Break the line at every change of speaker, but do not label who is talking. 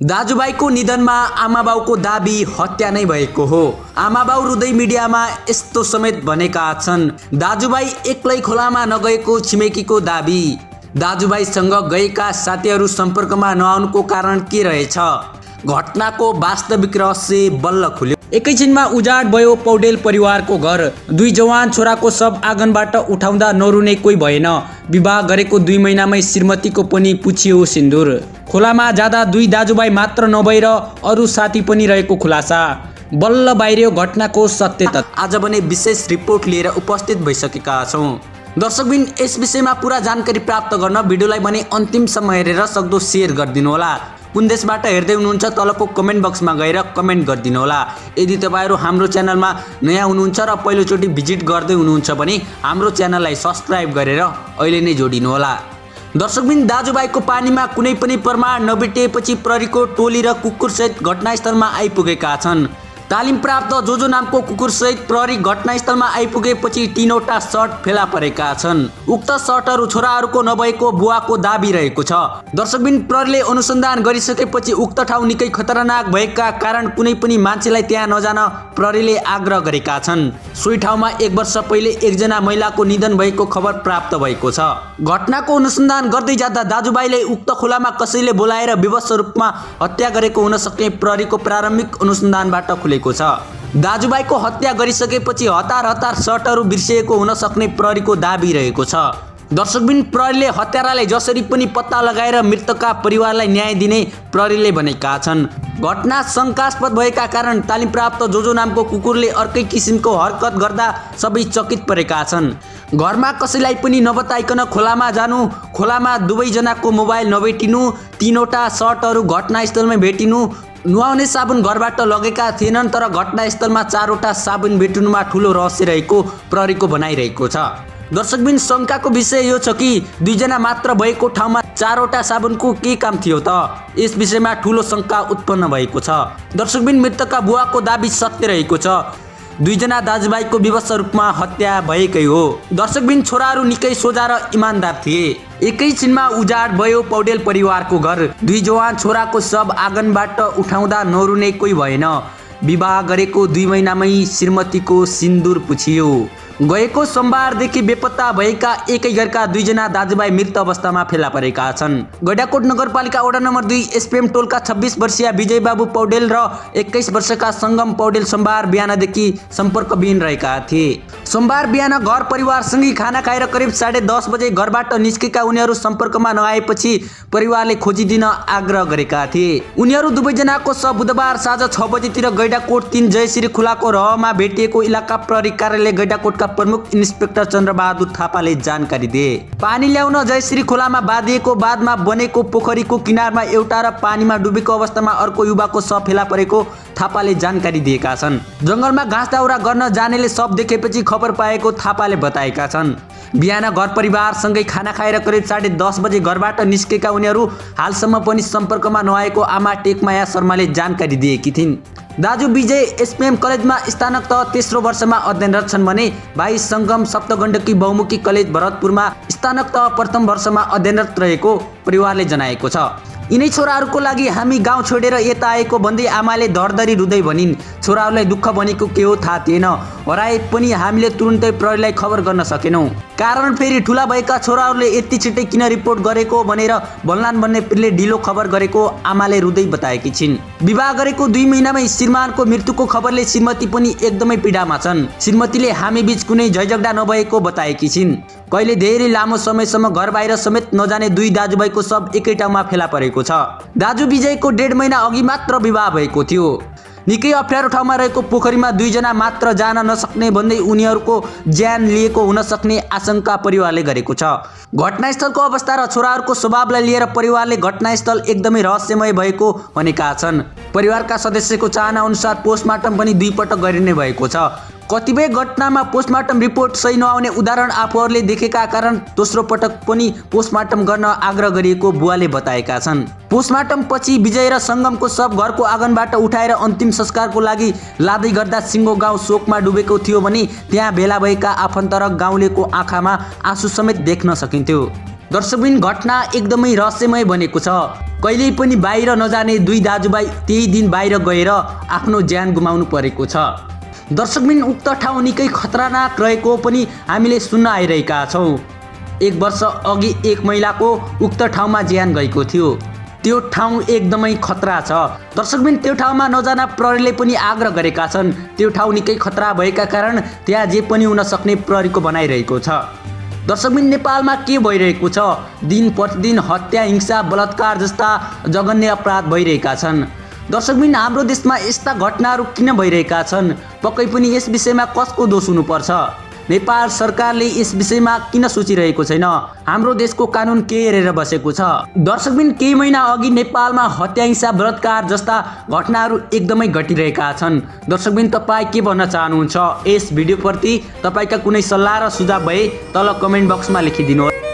दाजुभाइको निधनमा आमाबाउको दाबी हत्या नै भएको हो। आमाबाउ रुँदै मिडियामा यस्तो समेत भनेका छन्। दाजुभाइ एक्लै खोलामा नगएको छिमेकीको दाबी। दाजुभाइसँग गएका साथीहरू सम्पर्कमा नआउनुको कारण के रहेछ? घटनाको वास्तविक रहस्य बल्ल खुल्यो। एकैछिनमा उजाड भयो पौडेल परिवारको घर। दुई जवान छोराको सब आँगनबाट उठाउँदा नरुने कोही भएन। विवाह गरेको दुई महिनामै श्रीमतीको पनि पुछियो सिन्दुर। खोलामा जाँदा दुई दाजुभाइ मात्र नभएर अरू साथी पनि रहेको खुलासा। बल्ल बाहिरियो घटनाको सत्यता। आज भने विशेष रिपोर्ट लिएर उपस्थित भइसकेका छौँ। दर्शकबिन यस विषयमा पुरा जानकारी प्राप्त गर्न भिडियोलाई भने अन्तिमसम्म हेरेर सक्दो सेयर गरिदिनुहोला। कुन देशबाट हेर्दै हुनुहुन्छ तलको कमेन्ट बक्समा गएर कमेन्ट गरिदिनुहोला। यदि तपाईँहरू हाम्रो च्यानलमा नयाँ हुनुहुन्छ र पहिलोचोटि भिजिट गर्दै हुनुहुन्छ भने हाम्रो च्यानललाई सब्सक्राइब गरेर अहिले नै जोडिनुहोला। दर्शकबिन दाजुभाइको पानीमा कुनै पनि प्रमाण नभेटिएपछि प्रहरीको टोली र कुकुरसहित घटनास्थलमा आइपुगेका छन्। तालिम प्राप्त जोजो नामको कुकुरसहित प्रहरी घटनास्थलमा आइपुगेपछि तिनवटा सर्ट फेला परेका छन्। उक्त सर्टहरू छोराहरूको नभएको बुवाको दाबी रहेको छ। दर्शकबिन प्रहरीले अनुसन्धान गरिसकेपछि उक्त ठाउँ निकै खतरनाक भएका कारण कुनै पनि मान्छेलाई त्यहाँ नजान प्रहरीले आग्रह गरेका छन्। सोही ठाउँमा एक वर्ष पहिले एकजना महिलाको निधन भएको खबर प्राप्त भएको छ। घटनाको अनुसन्धान गर्दै जाँदा दाजुभाइले उक्त खोलामा कसैले बोलाएर विवश रूपमा हत्या गरेको हुन सक्ने प्रहरीको प्रारम्भिक अनुसन्धानबाट खुलेको गरेको छ। दाजुभाइको हत्या गरिसकेपछि हतार हतार सर्टहरू बिर्सिएको हुन सक्ने प्रहरीको दाबी रहेको छ। दर्शकबिन प्रहरीले हत्यारालाई जसरी पनि पत्ता लगाएर मृतकका परिवारलाई न्याय दिने प्रहरीले भनेका छन्। घटना शङ्कास्पद भएका कारण तालिम प्राप्त जोजो नामको कुकुरले अर्कै किसिमको हरकत गर्दा सबै चकित परेका छन्। घरमा कसैलाई पनि नबताइकन खोलामा जानु खोलामा दुवैजनाको मोबाइल नभेटिनु तिनवटा सर्टहरू घटनास्थलमै भेटिनु नुहाउने साबुन घरबाट लगेका थिएनन् तर घटनास्थलमा चारवटा साबुन भेटिनुमा ठुलो रहस्य रहेको प्रहरीको भनाइरहेको छ। दर्शकबिन शङ्काको विषय यो छ कि दुईजना मात्र भएको ठाउँमा चारवटा साबुनको के काम थियो त? यस विषयमा ठुलो शङ्का उत्पन्न भएको छ। दर्शकबिन मृतकका बुवाको दाबी सत्य रहेको छ। दुईजना दाजुभाइको विवश रूपमा हत्या भएकै हो। दर्शकबिन छोराहरू निकै सोझा र इमान्दार थिए। एकैछिनमा उजाड भयो पौडेल परिवारको घर। दुई जवान छोराको सब आँगनबाट उठाउँदा नरुने कोही भएन। विवाह गरेको दुई महिनामै श्रीमतीको सिन्दुर पुछियो। गएको सोमबारदेखि बेपत्ता भएका एकै घरका दुईजना दाजुभाइ मृत अवस्थामा फेला परेका छन्। गैडाकोट नगरपालिका वडा नम्बर दुई एसपिएम टोलका छब्बिस वर्षीय विजय बाबु पौडेल र एक्काइस वर्षका सङ्गम पौडेल सोमबार बिहानदेखि सम्पर्कविहीन रहेका थिए। सोमबार बिहान घर परिवारसँगै खाना खाएर करिब साढे दस बजे घरबाट निस्केका उनीहरू सम्पर्कमा नआएपछि परिवारले खोजिदिन आग्रह गरेका थिए। उनीहरू दुवैजनाको स बुधबार साँझ छ बजेतिर गैडाकोट तिन जयश्री खुला को खुलाको रहमा भेटिएको इलाका प्रहरी कार्यालय गैडाकोटका प्रमुख इन्सपेक्टर चन्द्रबहादुर थापाले जानकारी दिए। पानी ल्याउन जयश्री खोलामा बाँधिएको बादमा बनेको पोखरीको किनारमा एउटा र पानीमा डुबेको अवस्थामा अर्को युवाको शव फेला परेको थापाले जानकारी दिएका छन्। जङ्गलमा घाँस दाउरा गर्न जानेले शव देखेपछि खबर पाएको थापाले बताएका छन्। बिहान घर परिवारसँगै खाना खाएर करिब साढे दस बजे घरबाट निस्केका उनीहरू हालसम्म पनि सम्पर्कमा नआएको आमा टेकमाया शर्माले जानकारी दिएकी थिइन्। दाजु विजय एसपिएम कलेजमा स्नातक तह तेस्रो वर्षमा अध्ययनरत छन् भने भाइ सङ्गम सप्तगण्डकी बहुमुखी कलेज भरतपुरमा स्नातक तह प्रथम वर्षमा अध्ययनरत रहेको परिवारले जनाएको छ। यिनै छोराहरूको लागि हामी गाउँ छोडेर यता आएको भन्दै आमाले धरधरी रुँदै भनिन्। छोराहरूलाई दुःख भनेको के हो थाहा थिएन। हराए पनि हामीले तुरुन्तै प्रहरीलाई खबर गर्न सकेनौँ। कारण फेरि ठुला भएका छोराहरूले यति छिट्टै किन रिपोर्ट गरेको भनेर भन्लान् भन्ने पिरले ढिलो खबर गरेको आमाले रुँदै बताएकी छिन्। विवाह गरेको दुई महिनामै श्रीमानको मृत्युको खबरले श्रीमती पनि एकदमै पीडामा छन्। श्रीमतीले हामी बीच कुनै झैझगडा नभएको बताएकी छिन्। कहिले धेरै लामो समयसम्म घर बाहिर समेत नजाने दुई दाजुभाइको सब एकै ठाउँमा फेला परेको छ। दाजु विजयको डेढ महिना अघि मात्र विवाह भएको थियो। निकै अप्ठ्यारो ठाउँमा पोखरी में दुईजना मात्र जान नसक्ने भन्दै उनीहरूको ज्यान लिएको हुन सक्ने आशंका परिवार ने घटनास्थल को अवस्था छोरा स्वभाव लिएर परिवारले घटनास्थल एकदम रहस्यमय भएको का सदस्य सदस्यको चाहना अनुसार पोस्टमाटम भी दुईपटक कतिपय घटनामा पोस्टमार्टम रिपोर्ट सही नआउने उदाहरण आफूहरूले देखेका कारण दोस्रो पटक पनि पोस्टमार्टम गर्न आग्रह गरिएको बुवाले बताएका छन्। पोस्टमार्टम पछि विजय र सङ्गमको सब घरको आँगनबाट उठाएर अन्तिम संस्कारको लागि लाँदै गर्दा सिङ्गो गाउँ शोकमा डुबेको थियो भने त्यहाँ भेला भएका आफन्त र गाउँलेको आँखामा आँसु समेत देख्न सकिन्थ्यो। दर्शकबिन घटना एकदमै रहस्यमय बनेको छ। कहिल्यै पनि बाहिर नजाने दुई दाजुभाइ त्यही दिन बाहिर गएर आफ्नो ज्यान गुमाउनु परेको छ। दर्शकबिन उक्त ठाउँ निकै खतरनाक रहेको पनि हामीले सुन्न आइरहेका छौँ। एक वर्ष अघि एक महिलाको उक्त ठाउँमा ज्यान गएको थियो। त्यो ठाउँ एकदमै खतरा छ। दर्शकबिन त्यो ठाउँमा नजान प्रहरीले पनि आग्रह गरेका छन्। त्यो ठाउँ निकै खतरा भएका कारण त्यहाँ जे पनि हुन सक्ने प्रहरीको भनाइरहेको छ। दर्शकबिन नेपालमा के भइरहेको छ? दिन प्रतिदिन हत्या हिंसा बलात्कार जस्ता जघन्य अपराध भइरहेका छन्। दर्शकबिन हाम्रो देशमा यस्ता घटनाहरू किन भइरहेका छन्? पक्कै पनि यस विषयमा कसको दोष हुनुपर्छ? नेपाल सरकारले यस विषयमा किन सोचिरहेको छैन? हाम्रो देशको कानुन के हेरेर बसेको छ? दर्शकबिन केही महिना अघि नेपालमा हत्या हिंसा बलात्कार जस्ता घटनाहरू एकदमै घटिरहेका छन्। दर्शकबिन तपाईँ के भन्न चाहनुहुन्छ? यस भिडियोप्रति तपाईँका कुनै सल्लाह र सुझाव भए तल कमेन्ट बक्समा लेखिदिनुहोस्।